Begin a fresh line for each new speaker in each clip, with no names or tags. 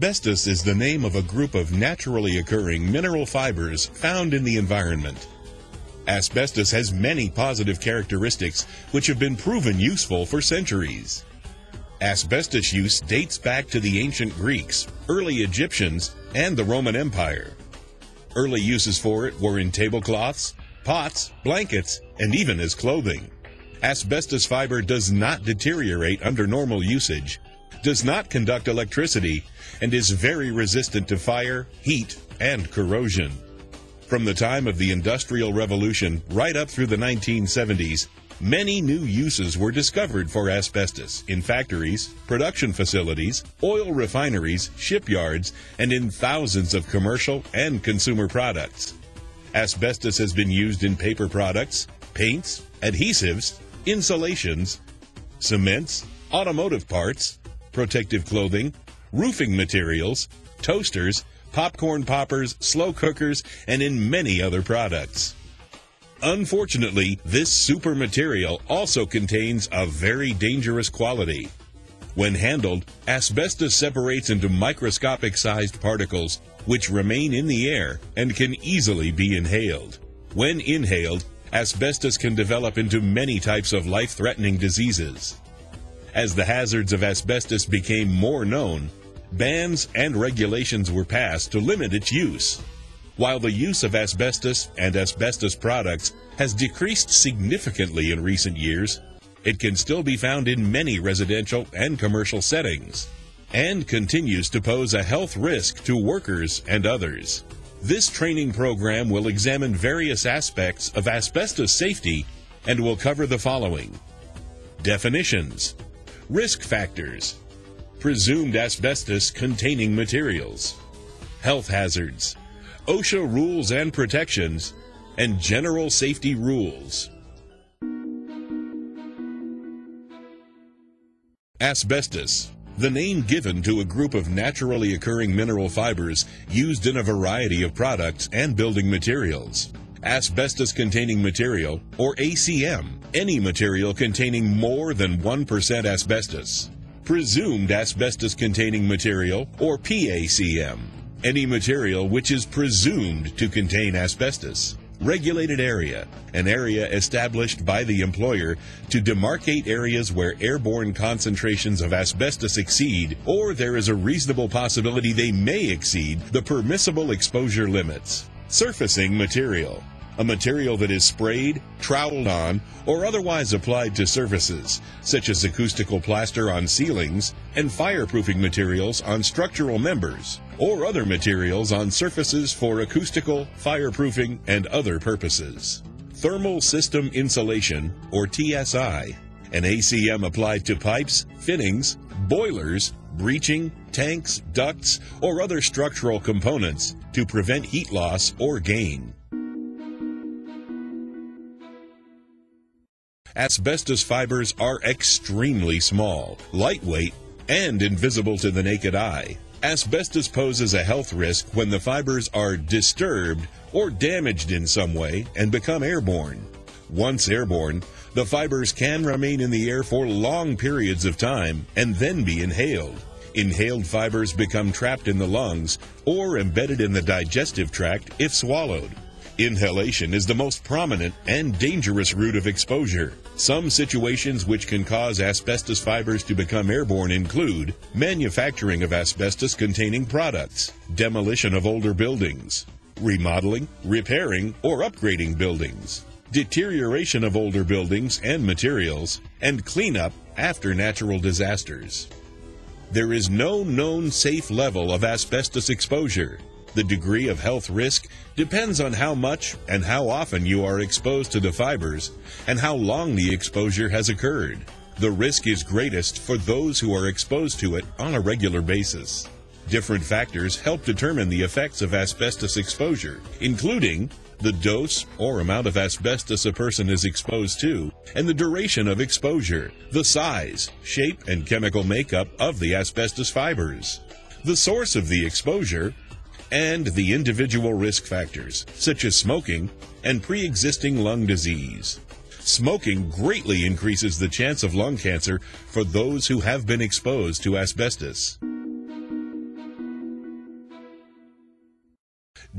Asbestos is the name of a group of naturally occurring mineral fibers found in the environment. Asbestos has many positive characteristics which have been proven useful for centuries. Asbestos use dates back to the ancient Greeks, early Egyptians, and the Roman Empire. Early uses for it were in tablecloths, pots, blankets, and even as clothing. Asbestos fiber does not deteriorate under normal usage, does not conduct electricity, and is very resistant to fire, heat, and corrosion. From the time of the Industrial Revolution right up through the 1970s, many new uses were discovered for asbestos in factories, production facilities, oil refineries, shipyards, and in thousands of commercial and consumer products. Asbestos has been used in paper products, paints, adhesives, insulations, cements, automotive parts, protective clothing, roofing materials, toasters, popcorn poppers, slow cookers, and in many other products. Unfortunately, this super material also contains a very dangerous quality. When handled, asbestos separates into microscopic sized particles which remain in the air and can easily be inhaled. When inhaled, asbestos can develop into many types of life threatening diseases. As the hazards of asbestos became more known, bans and regulations were passed to limit its use. While the use of asbestos and asbestos products has decreased significantly in recent years, it can still be found in many residential and commercial settings and continues to pose a health risk to workers and others. This training program will examine various aspects of asbestos safety and will cover the following definitions, risk factors, presumed asbestos containing materials, health hazards, OSHA rules and protections, and general safety rules. Asbestos, the name given to a group of naturally occurring mineral fibers used in a variety of products and building materials. Asbestos containing material, or ACM, any material containing more than 1% asbestos. Presumed asbestos containing material, or PACM, any material which is presumed to contain asbestos regulated area, an area established by the employer to demarcate areas where airborne concentrations of asbestos exceed or there is a reasonable possibility they may exceed the permissible exposure limits. Surfacing material, a material that is sprayed, troweled on, or otherwise applied to surfaces, such as acoustical plaster on ceilings and fireproofing materials on structural members, or other materials on surfaces for acoustical, fireproofing, and other purposes. Thermal System Insulation, or TSI, an ACM applied to pipes, fittings, boilers, breeching, tanks, ducts, or other structural components to prevent heat loss or gain. Asbestos fibers are extremely small, lightweight, and invisible to the naked eye. Asbestos poses a health risk when the fibers are disturbed or damaged in some way and become airborne. Once airborne, the fibers can remain in the air for long periods of time and then be inhaled. Inhaled fibers become trapped in the lungs or embedded in the digestive tract if swallowed. Inhalation is the most prominent and dangerous route of exposure. Some situations which can cause asbestos fibers to become airborne include manufacturing of asbestos containing products, demolition of older buildings, remodeling, repairing, or upgrading buildings, deterioration of older buildings and materials, and cleanup after natural disasters. There is no known safe level of asbestos exposure. The degree of health risk depends on how much and how often you are exposed to the fibers and how long the exposure has occurred. The risk is greatest for those who are exposed to it on a regular basis. Different factors help determine the effects of asbestos exposure, including the dose or amount of asbestos a person is exposed to, and the duration of exposure, the size, shape, and chemical makeup of the asbestos fibers. The source of the exposure and the individual risk factors, such as smoking and pre existing lung disease. Smoking greatly increases the chance of lung cancer for those who have been exposed to asbestos.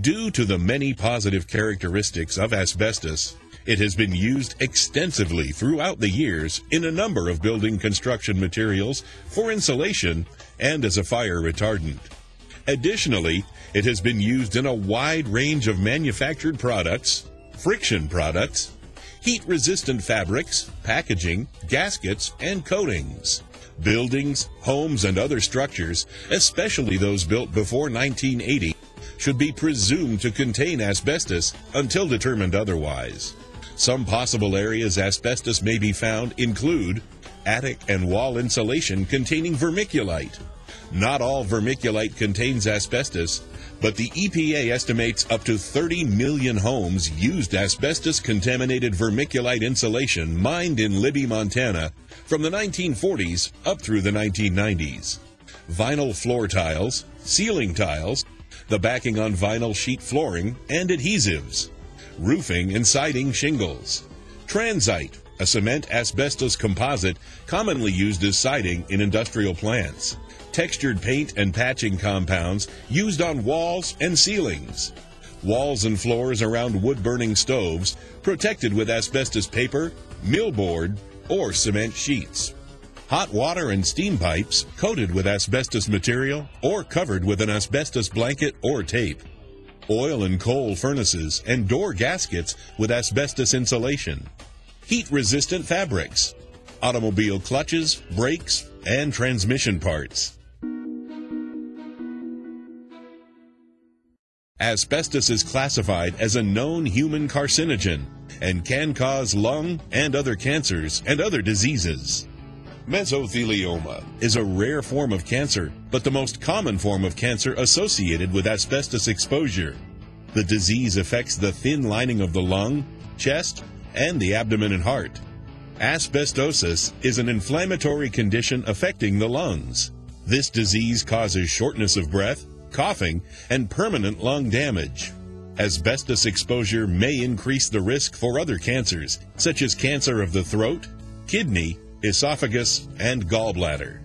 Due to the many positive characteristics of asbestos, it has been used extensively throughout the years in a number of building construction materials for insulation and as a fire retardant. Additionally, it has been used in a wide range of manufactured products, friction products, heat resistant fabrics, packaging, gaskets, and coatings. Buildings, homes, and other structures, especially those built before 1980, should be presumed to contain asbestos until determined otherwise. Some possible areas asbestos may be found include attic and wall insulation containing vermiculite. Not all vermiculite contains asbestos, but the EPA estimates up to 30 million homes used asbestos contaminated vermiculite insulation mined in Libby, Montana from the 1940s up through the 1990s. Vinyl floor tiles, ceiling tiles, the backing on vinyl sheet flooring, and adhesives. Roofing and siding shingles. Transite, a cement asbestos composite commonly used as siding in industrial plants textured paint and patching compounds used on walls and ceilings. Walls and floors around wood burning stoves protected with asbestos paper, millboard, or cement sheets. Hot water and steam pipes coated with asbestos material or covered with an asbestos blanket or tape. Oil and coal furnaces and door gaskets with asbestos insulation. Heat resistant fabrics. Automobile clutches, brakes, and transmission parts. Asbestos is classified as a known human carcinogen and can cause lung and other cancers and other diseases. Mesothelioma is a rare form of cancer, but the most common form of cancer associated with asbestos exposure. The disease affects the thin lining of the lung, chest, and the abdomen and heart. Asbestosis is an inflammatory condition affecting the lungs. This disease causes shortness of breath, coughing, and permanent lung damage. Asbestos exposure may increase the risk for other cancers, such as cancer of the throat, kidney, esophagus, and gallbladder.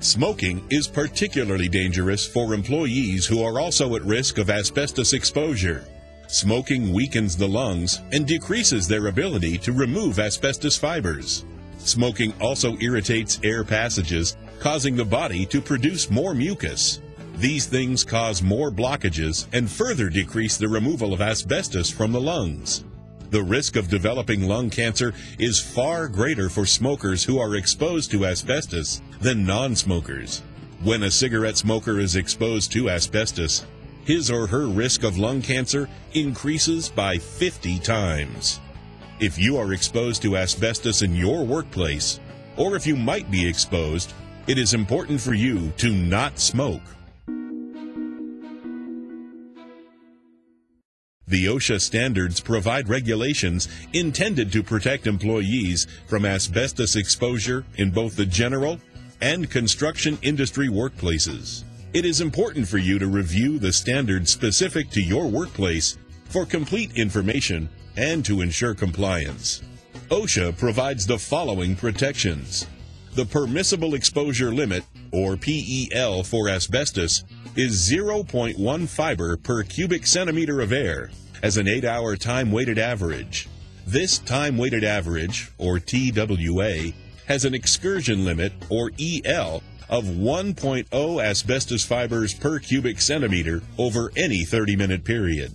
Smoking is particularly dangerous for employees who are also at risk of asbestos exposure. Smoking weakens the lungs and decreases their ability to remove asbestos fibers. Smoking also irritates air passages, causing the body to produce more mucus. These things cause more blockages and further decrease the removal of asbestos from the lungs. The risk of developing lung cancer is far greater for smokers who are exposed to asbestos than non-smokers. When a cigarette smoker is exposed to asbestos, his or her risk of lung cancer increases by 50 times. If you are exposed to asbestos in your workplace, or if you might be exposed, it is important for you to not smoke. The OSHA standards provide regulations intended to protect employees from asbestos exposure in both the general and construction industry workplaces. It is important for you to review the standards specific to your workplace for complete information and to ensure compliance. OSHA provides the following protections. The permissible exposure limit, or PEL for asbestos, is 0.1 fiber per cubic centimeter of air as an 8-hour time-weighted average. This time-weighted average, or TWA, has an excursion limit, or EL, of 1.0 asbestos fibers per cubic centimeter over any 30-minute period.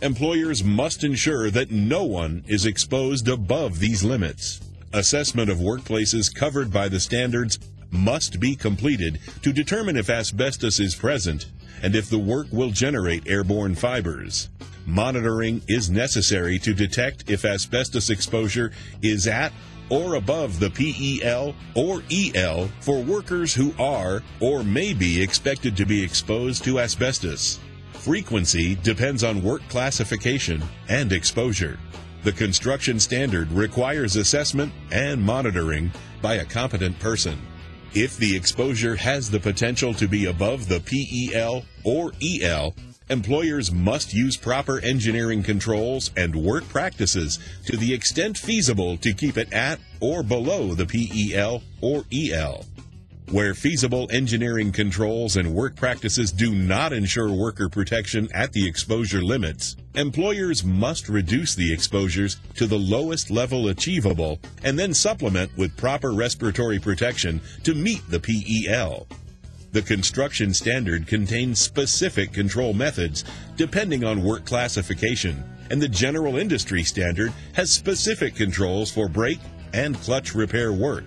Employers must ensure that no one is exposed above these limits. Assessment of workplaces covered by the standards must be completed to determine if asbestos is present and if the work will generate airborne fibers. Monitoring is necessary to detect if asbestos exposure is at or above the PEL or EL for workers who are or may be expected to be exposed to asbestos. Frequency depends on work classification and exposure. The construction standard requires assessment and monitoring by a competent person. If the exposure has the potential to be above the PEL or EL, employers must use proper engineering controls and work practices to the extent feasible to keep it at or below the PEL or EL. Where feasible engineering controls and work practices do not ensure worker protection at the exposure limits, employers must reduce the exposures to the lowest level achievable and then supplement with proper respiratory protection to meet the PEL. The construction standard contains specific control methods depending on work classification, and the general industry standard has specific controls for brake and clutch repair work.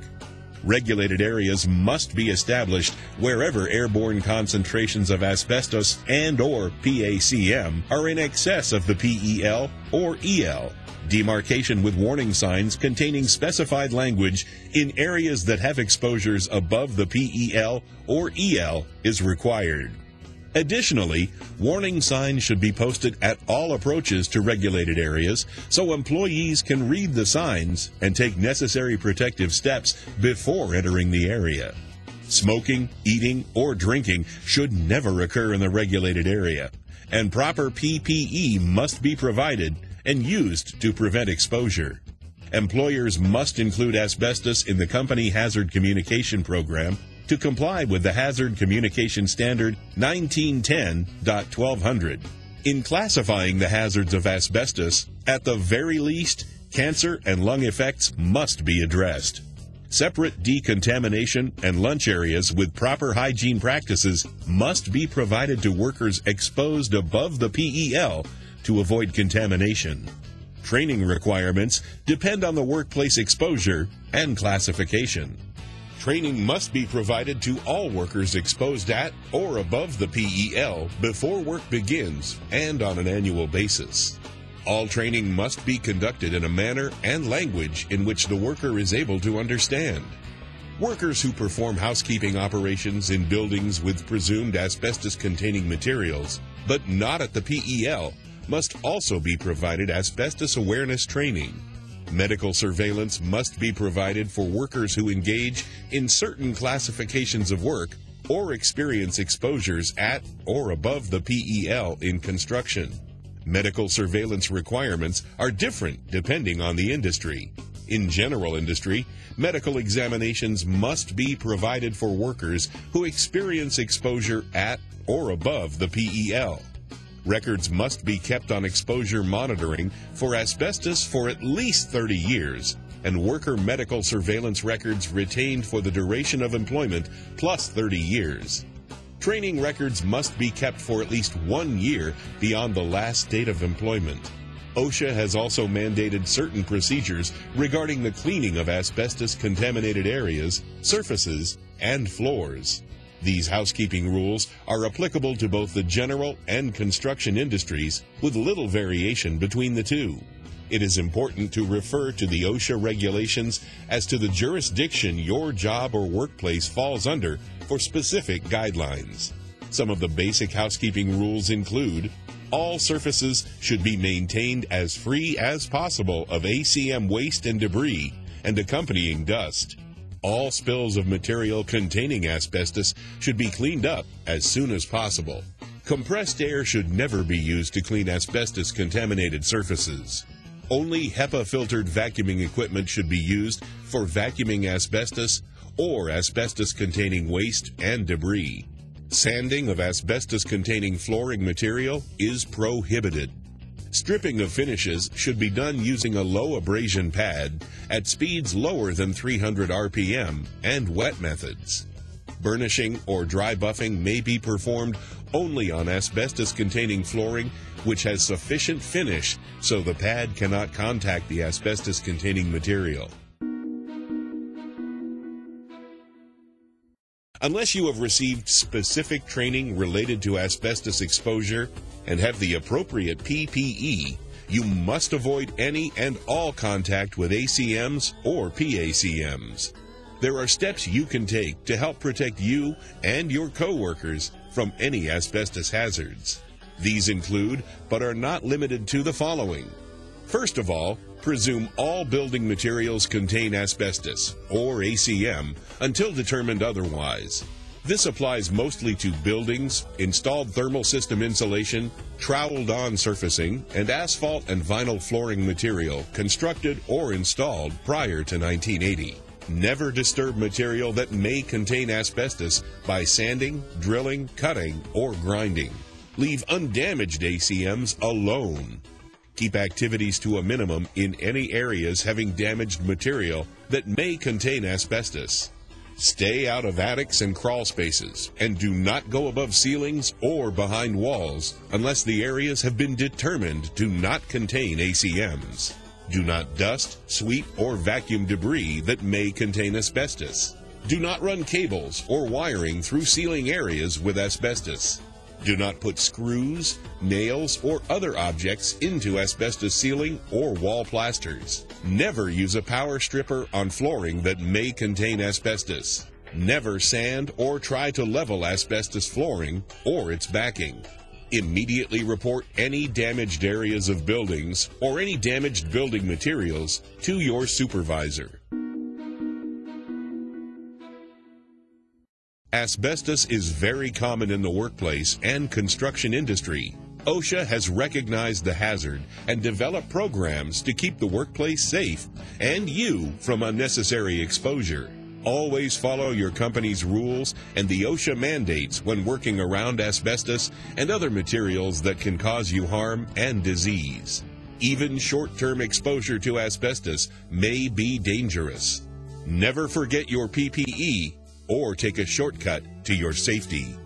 Regulated areas must be established wherever airborne concentrations of asbestos and or PACM are in excess of the PEL or EL. Demarcation with warning signs containing specified language in areas that have exposures above the PEL or EL is required. Additionally, warning signs should be posted at all approaches to regulated areas so employees can read the signs and take necessary protective steps before entering the area. Smoking, eating, or drinking should never occur in the regulated area, and proper PPE must be provided and used to prevent exposure. Employers must include asbestos in the company hazard communication program to comply with the Hazard Communication Standard 1910.1200. In classifying the hazards of asbestos, at the very least, cancer and lung effects must be addressed. Separate decontamination and lunch areas with proper hygiene practices must be provided to workers exposed above the PEL to avoid contamination. Training requirements depend on the workplace exposure and classification. Training must be provided to all workers exposed at or above the PEL before work begins and on an annual basis. All training must be conducted in a manner and language in which the worker is able to understand. Workers who perform housekeeping operations in buildings with presumed asbestos containing materials, but not at the PEL, must also be provided asbestos awareness training. Medical surveillance must be provided for workers who engage in certain classifications of work or experience exposures at or above the PEL in construction. Medical surveillance requirements are different depending on the industry. In general industry, medical examinations must be provided for workers who experience exposure at or above the PEL. Records must be kept on exposure monitoring for asbestos for at least 30 years, and worker medical surveillance records retained for the duration of employment plus 30 years. Training records must be kept for at least one year beyond the last date of employment. OSHA has also mandated certain procedures regarding the cleaning of asbestos contaminated areas, surfaces, and floors. These housekeeping rules are applicable to both the general and construction industries with little variation between the two. It is important to refer to the OSHA regulations as to the jurisdiction your job or workplace falls under for specific guidelines. Some of the basic housekeeping rules include all surfaces should be maintained as free as possible of ACM waste and debris and accompanying dust. All spills of material containing asbestos should be cleaned up as soon as possible. Compressed air should never be used to clean asbestos contaminated surfaces. Only HEPA filtered vacuuming equipment should be used for vacuuming asbestos or asbestos containing waste and debris. Sanding of asbestos containing flooring material is prohibited. Stripping of finishes should be done using a low abrasion pad at speeds lower than 300 RPM and wet methods. Burnishing or dry buffing may be performed only on asbestos containing flooring which has sufficient finish so the pad cannot contact the asbestos containing material. Unless you have received specific training related to asbestos exposure and have the appropriate PPE, you must avoid any and all contact with ACMs or PACMs. There are steps you can take to help protect you and your coworkers from any asbestos hazards. These include, but are not limited to, the following. First of all, presume all building materials contain asbestos, or ACM, until determined otherwise. This applies mostly to buildings, installed thermal system insulation, troweled on surfacing, and asphalt and vinyl flooring material constructed or installed prior to 1980. Never disturb material that may contain asbestos by sanding, drilling, cutting, or grinding. Leave undamaged ACMs alone. Keep activities to a minimum in any areas having damaged material that may contain asbestos. Stay out of attics and crawl spaces, and do not go above ceilings or behind walls unless the areas have been determined to not contain ACMs. Do not dust, sweep, or vacuum debris that may contain asbestos. Do not run cables or wiring through ceiling areas with asbestos. Do not put screws, nails, or other objects into asbestos ceiling or wall plasters. Never use a power stripper on flooring that may contain asbestos. Never sand or try to level asbestos flooring or its backing. Immediately report any damaged areas of buildings or any damaged building materials to your supervisor. Asbestos is very common in the workplace and construction industry. OSHA has recognized the hazard and developed programs to keep the workplace safe and you from unnecessary exposure. Always follow your company's rules and the OSHA mandates when working around asbestos and other materials that can cause you harm and disease. Even short-term exposure to asbestos may be dangerous. Never forget your PPE or take a shortcut to your safety.